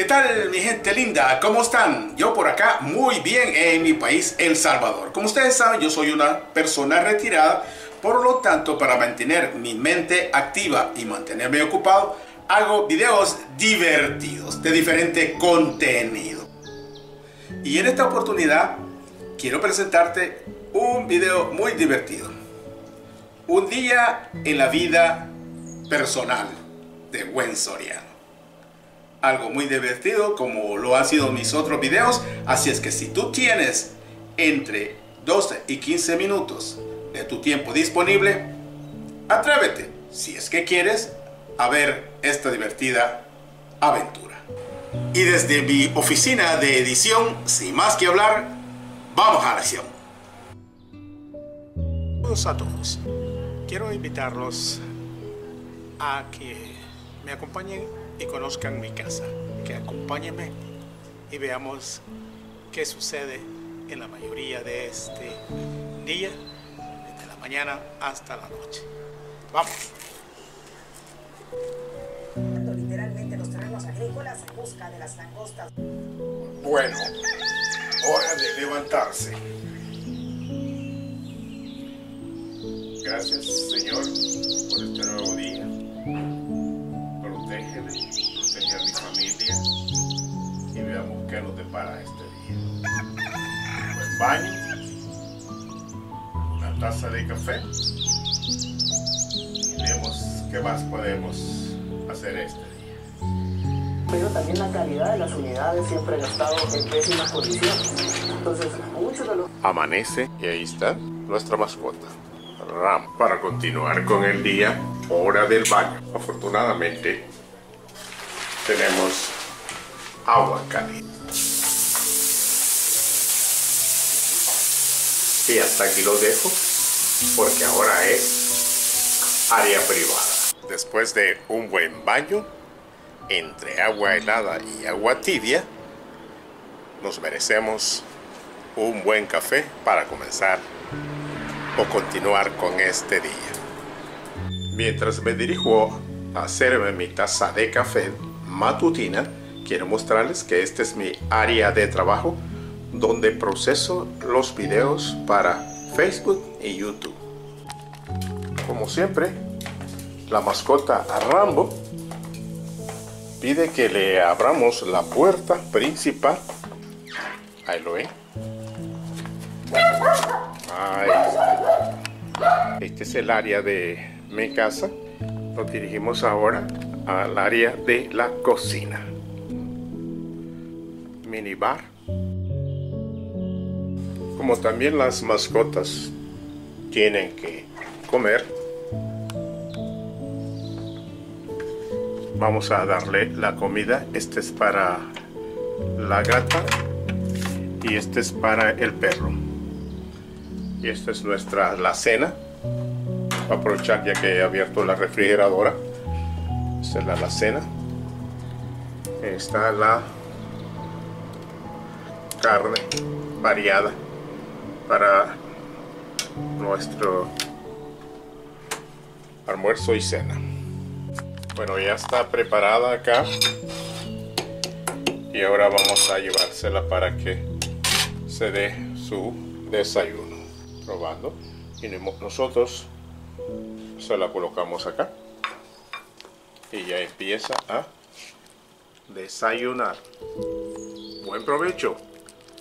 ¿Qué tal mi gente linda? ¿Cómo están? Yo por acá muy bien en mi país, El Salvador. Como ustedes saben, yo soy una persona retirada, por lo tanto para mantener mi mente activa y mantenerme ocupado, hago videos divertidos de diferente contenido. Y en esta oportunidad quiero presentarte un video muy divertido. Un día en la vida personal de buen soriano algo muy divertido como lo han sido mis otros videos. Así es que si tú tienes entre 12 y 15 minutos de tu tiempo disponible, atrévete, si es que quieres, a ver esta divertida aventura. Y desde mi oficina de edición, sin más que hablar, vamos a la acción. Saludos a todos. Quiero invitarlos a que me acompañen y conozcan mi casa. Que acompáñenme y veamos qué sucede en la mayoría de este día, desde la mañana hasta la noche. Vamos. Literalmente los terrenos agrícolas en busca de las langostas. Bueno, hora de levantarse. Gracias, Señor, por este nuevo día. Protégeme, protege a mi familia y veamos qué nos depara este día. Un buen baño, una taza de café y vemos qué más podemos hacer este día. pero también la calidad de las unidades siempre han estado en pésimas condiciones. Entonces, muchos de Amanece y ahí está nuestra mascota, Ram. Para continuar con el día, hora del baño. Afortunadamente, tenemos agua caliente. Y hasta aquí lo dejo, porque ahora es área privada. Después de un buen baño, entre agua helada y agua tibia, nos merecemos un buen café para comenzar o continuar con este día. Mientras me dirijo a hacerme mi taza de café matutina, quiero mostrarles que este es mi área de trabajo donde proceso los videos para Facebook y YouTube. Como siempre, la mascota Rambo pide que le abramos la puerta principal. Ahí lo ven. Ahí está. Este es el área de mi casa. Nos dirigimos ahora al área de la cocina. Minibar. Como también las mascotas tienen que comer, vamos a darle la comida. Este es para la gata y este es para el perro. Y esta es nuestra la cena. Aprovechar ya que he abierto la refrigeradora. Esta es la alacena. Está la carne variada para nuestro almuerzo y cena. Bueno, ya está preparada acá. Y ahora vamos a llevársela para que se dé su desayuno. Probando. Y nosotros se la colocamos acá. Y ya empieza a desayunar. Buen provecho.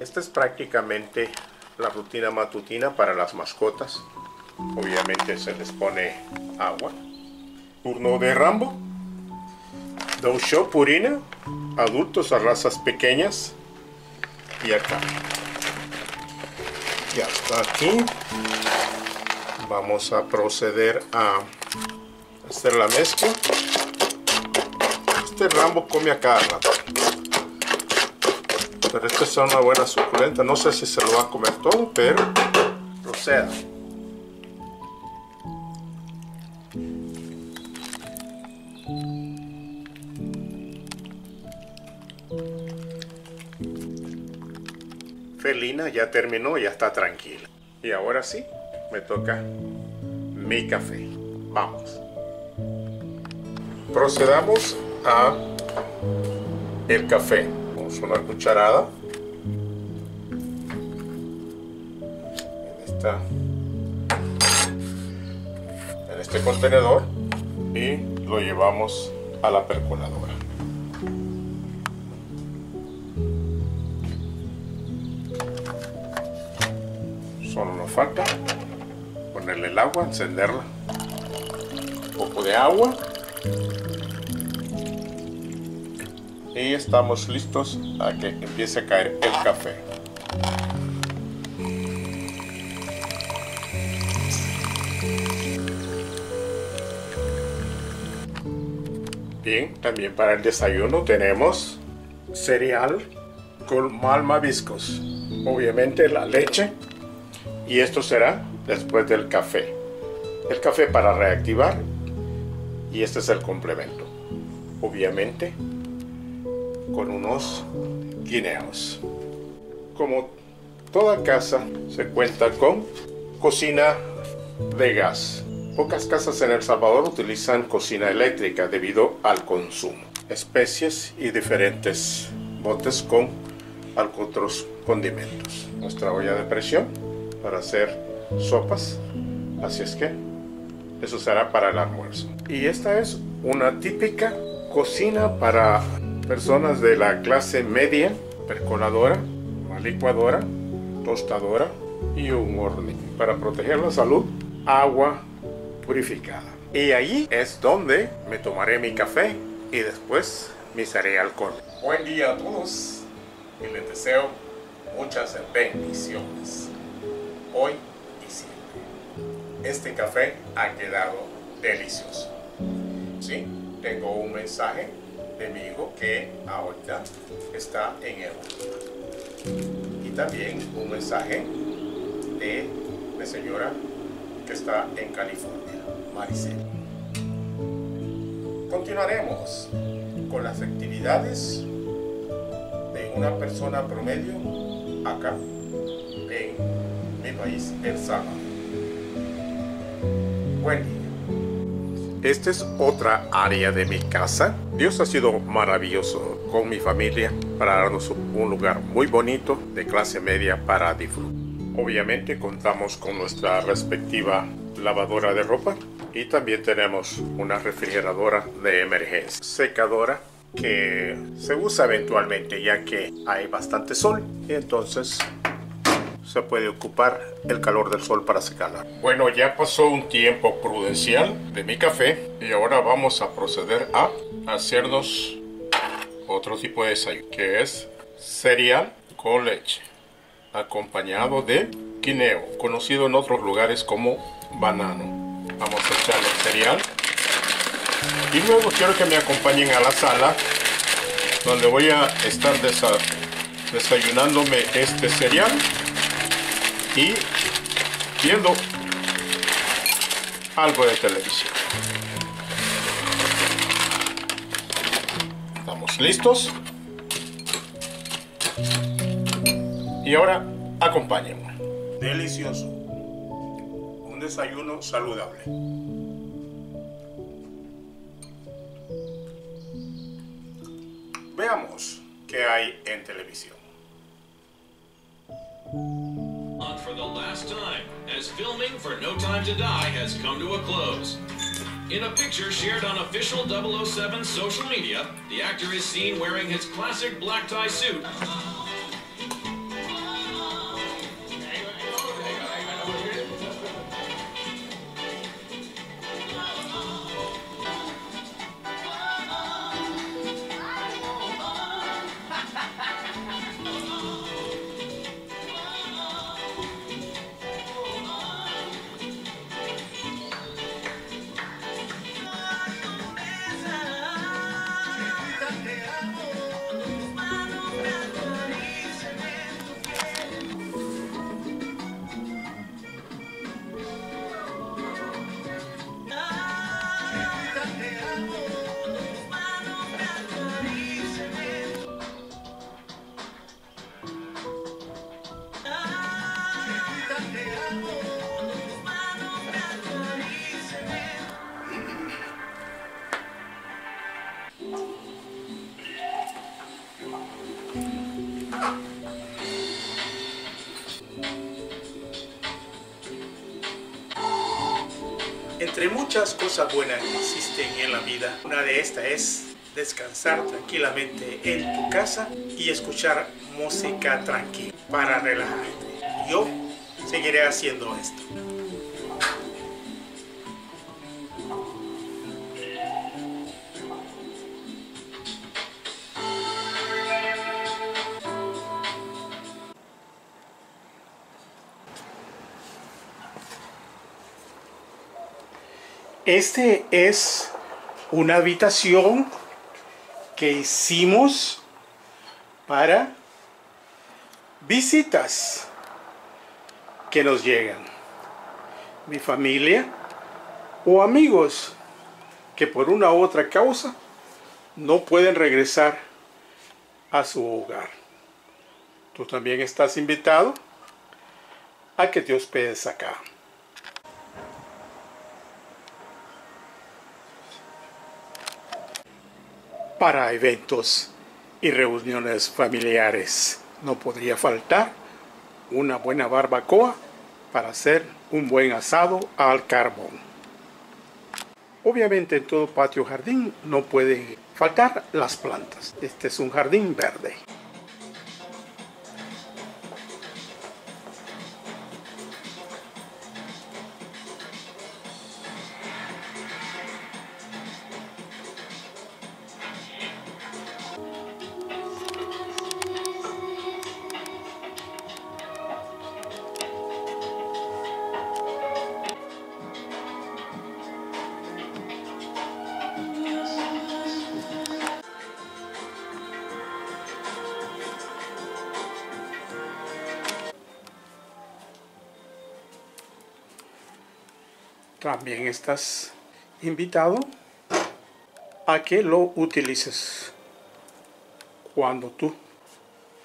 Esta es prácticamente la rutina matutina para las mascotas. Obviamente se les pone agua. Turno de Rambo. Dog Show Purina. Adultos a razas pequeñas. Y acá. Ya está aquí. Vamos a proceder a hacer la mezcla. Este Rambo come a cada rato. Pero esta es una buena suculenta. No sé si se lo va a comer todo, pero proceda. Felina ya terminó, ya está tranquila. Y ahora sí, me toca mi café. Vamos. Procedamos el café. Vamos una cucharada. En, esta, en este contenedor y lo llevamos a la percoladora. Solo nos falta ponerle el agua, encenderla. Un poco de agua. Y estamos listos a que empiece a caer el café. Bien, también para el desayuno tenemos cereal con malvaviscos. Obviamente la leche. Y esto será después del café. El café para reactivar. Y este es el complemento. Obviamente con unos guineos. Como toda casa se cuenta con cocina de gas. Pocas casas en El Salvador utilizan cocina eléctrica debido al consumo. Especies y diferentes botes con otros condimentos. Nuestra olla de presión para hacer sopas. Así es que eso será para el almuerzo. Y esta es una típica cocina para personas de la clase media, percoladora, licuadora, tostadora y un horno. Para proteger la salud, agua purificada. Y ahí es donde me tomaré mi café y después mi cereal con. Buen día a todos y les deseo muchas bendiciones. Hoy y siempre. Este café ha quedado delicioso. Sí, tengo un mensaje de mi hijo que ahorita está en el Y también un mensaje de la señora que está en California, Maricel. Continuaremos con las actividades de una persona promedio acá en mi país, El Salvador. Esta es otra área de mi casa. Dios ha sido maravilloso con mi familia para darnos un lugar muy bonito de clase media para disfrutar. Obviamente contamos con nuestra respectiva lavadora de ropa y también tenemos una refrigeradora de emergencia, secadora que se usa eventualmente ya que hay bastante sol y entonces se puede ocupar el calor del sol para secarla. Bueno, ya pasó un tiempo prudencial de mi café y ahora vamos a proceder a hacernos otro tipo de desayuno, que es cereal con leche, acompañado de guineo, conocido en otros lugares como banano. Vamos a echarle el cereal y luego quiero que me acompañen a la sala donde voy a estar desayunándome este cereal y viendo algo de televisión. Estamos listos. Y ahora acompáñenme. Delicioso. Un desayuno saludable. Veamos qué hay en televisión. For the last time, as filming for No Time to Die has come to a close. In a picture shared on official 007 social media, the actor is seen wearing his classic black tie suit muchas cosas buenas existen en la vida, una de estas es descansar tranquilamente en tu casa y escuchar música tranquila para relajarte. Yo seguiré haciendo esto. Este es una habitación que hicimos para visitas que nos llegan. Mi familia o amigos que por una u otra causa no pueden regresar a su hogar. Tú también estás invitado a que te hospedes acá. Para eventos y reuniones familiares no podría faltar una buena barbacoa para hacer un buen asado al carbón. Obviamente en todo patio jardín no pueden faltar las plantas. Este es un jardín verde. También estás invitado a que lo utilices cuando tú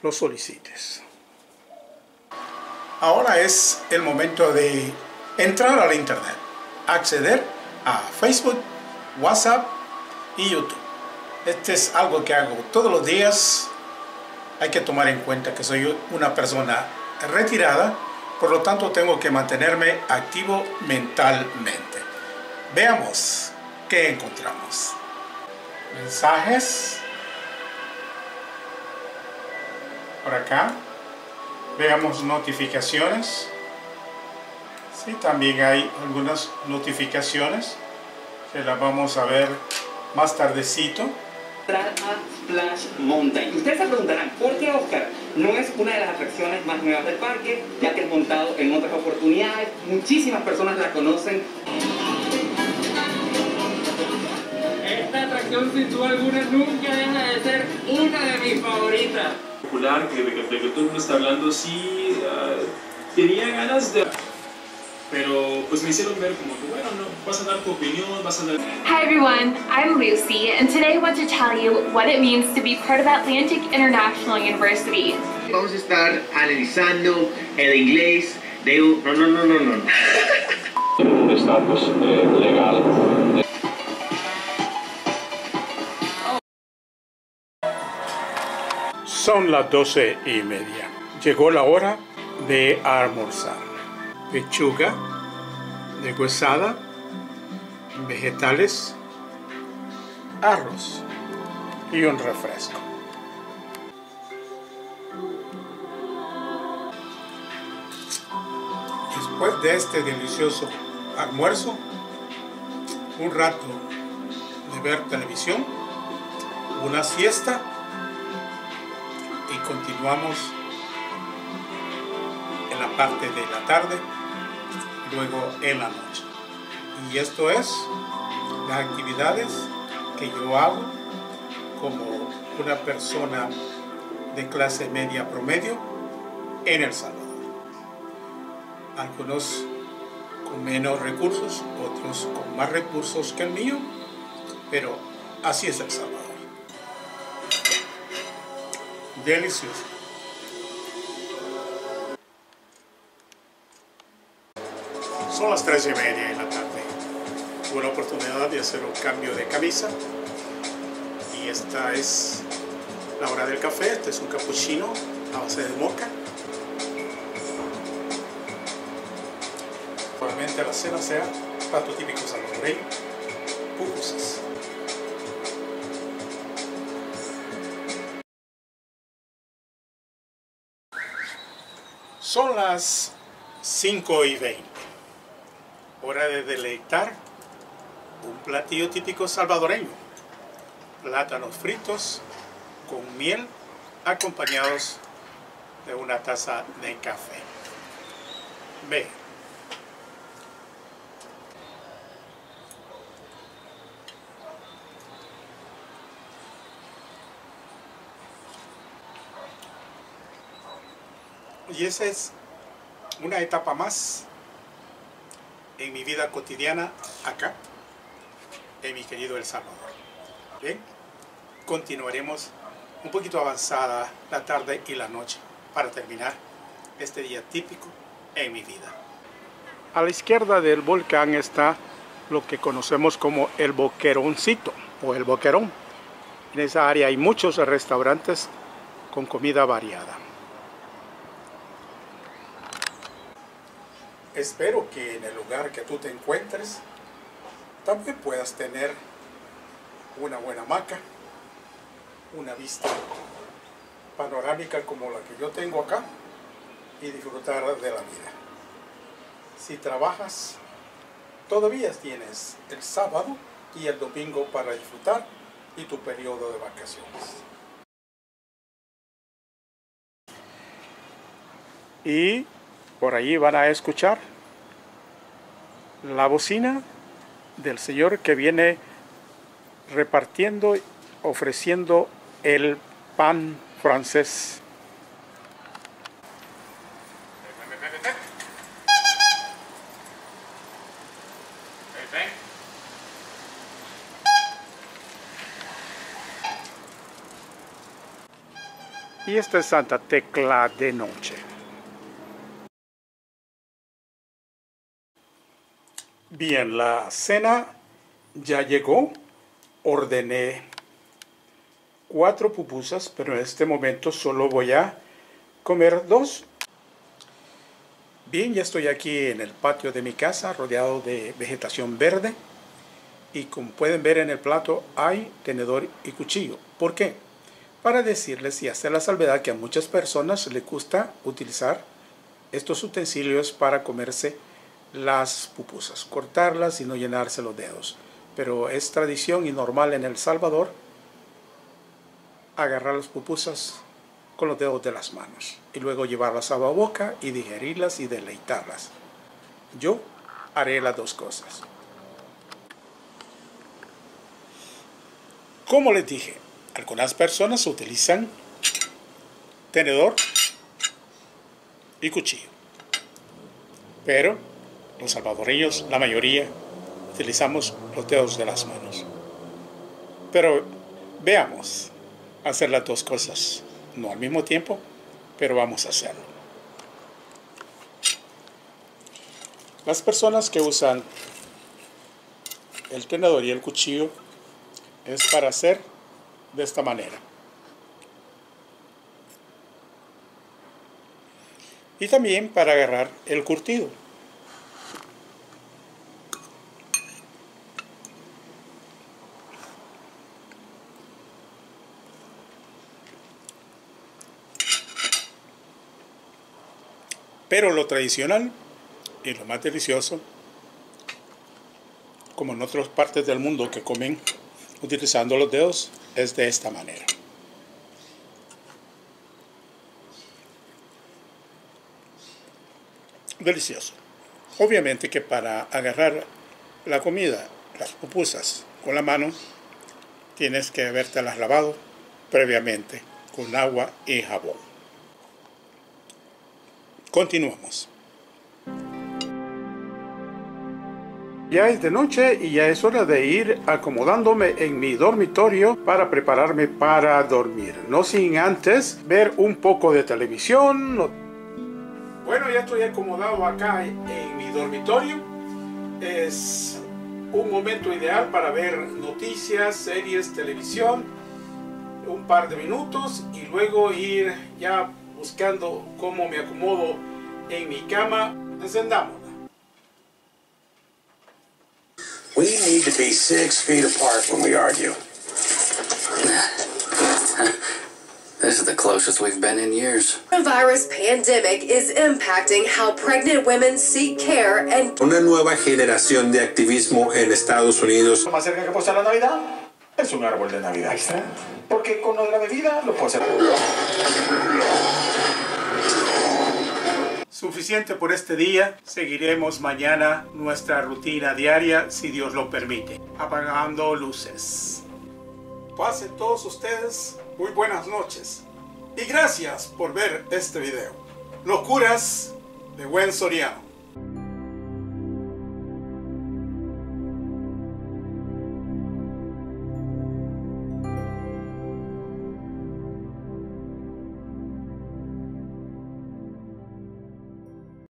lo solicites. Ahora es el momento de entrar al internet, acceder a Facebook, WhatsApp y YouTube. Este es algo que hago todos los días. Hay que tomar en cuenta que soy una persona retirada, por lo tanto tengo que mantenerme activo mentalmente. Veamos qué encontramos. Mensajes. Por acá. Veamos notificaciones. Sí, también hay algunas notificaciones que las vamos a ver más tardecito. Entrar a Splash Mountain. Ustedes se preguntarán, ¿por qué Oscar no es una de las atracciones más nuevas del parque? Ya que es montado en otras oportunidades, muchísimas personas la conocen. Esta atracción sin duda alguna nunca deja de ser una de mis favoritas. popular que, de, que- de que todo el mundo está hablando, sí ah, tenía ganas de... Pero pues me hicieron ver como que, bueno, no, vas a dar tu opinión, vas a dar... Hi everyone, I'm Lucy, and today I want to tell you what it means to be part of Atlantic International University. Vamos a estar analizando el inglés de un... No, no, no, no, no. un estatus legal. Son las doce y media. Llegó la hora de almorzar. Pechuga deshuesada, vegetales, arroz y un refresco. Después de este delicioso almuerzo, un rato de ver televisión, una siesta y continuamos en la parte de la tarde, luego en la noche. Y esto es las actividades que yo hago como una persona de clase media promedio en El Salvador. Algunos con menos recursos, otros con más recursos que el mío, pero así es El Salvador. Delicioso. Son las tres y media de la tarde. Tuve la oportunidad de hacer un cambio de camisa y esta es la hora del café. Este es un cappuccino a base de moca. Probablemente la cena sea plato típico salvadoreño, pupusas. Son las 5 y 20. Hora de deleitar un platillo típico salvadoreño. Plátanos fritos con miel acompañados de una taza de café. Ve. Y esa es una etapa más en mi vida cotidiana acá, en mi querido El Salvador. Bien, continuaremos un poquito avanzada la tarde y la noche para terminar este día típico en mi vida. A la izquierda del volcán está lo que conocemos como el Boqueroncito o el Boquerón. En esa área hay muchos restaurantes con comida variada. Espero que en el lugar que tú te encuentres también puedas tener una buena hamaca, una vista panorámica como la que yo tengo acá y disfrutar de la vida. Si trabajas, todavía tienes el sábado y el domingo para disfrutar y tu periodo de vacaciones. Y por allí van a escuchar la bocina del Señor que viene repartiendo, ofreciendo el pan francés. Y esta es Santa Tecla de noche. Bien, la cena ya llegó. Ordené cuatro pupusas, pero en este momento solo voy a comer dos. Bien, ya estoy aquí en el patio de mi casa, rodeado de vegetación verde. Y como pueden ver en el plato hay tenedor y cuchillo. ¿Por qué? Para decirles y hacer la salvedad que a muchas personas les gusta utilizar estos utensilios para comerse las pupusas, cortarlas y no llenarse los dedos. Pero es tradición y normal en El Salvador agarrar las pupusas con los dedos de las manos y luego llevarlas a la boca y digerirlas y deleitarlas. Yo haré las dos cosas. Como les dije, algunas personas utilizan tenedor y cuchillo. Pero los salvadoreños, la mayoría, utilizamos los dedos de las manos. Pero veamos hacer las dos cosas, no al mismo tiempo, pero vamos a hacerlo. Las personas que usan el tenedor y el cuchillo es para hacer de esta manera. Y también para agarrar el curtido. Pero lo tradicional y lo más delicioso, como en otras partes del mundo que comen utilizando los dedos, es de esta manera. Delicioso. Obviamente que para agarrar la comida, las pupusas con la mano, tienes que habértelas lavado previamente con agua y jabón. Continuamos. Ya es de noche y ya es hora de ir acomodándome en mi dormitorio para prepararme para dormir. No sin antes ver un poco de televisión. Bueno, ya estoy acomodado acá en mi dormitorio. Es un momento ideal para ver noticias, series, televisión. Un par de minutos y luego ir ya buscando cómo me acomodo en mi cama. Encendamos. We need to be six feet apart when we argue. This is the closest we've been in years. Coronavirus pandemic is impacting how pregnant women seek care and Una nueva generación de activismo en Estados Unidos. Más cerca que la Navidad es un árbol de Navidad. Porque con lo de la bebida lo puedo hacer. Suficiente por este día. Seguiremos mañana nuestra rutina diaria, si Dios lo permite. Apagando luces. Pasen todos ustedes muy buenas noches. Y gracias por ver este video. Locuras de buen soriano.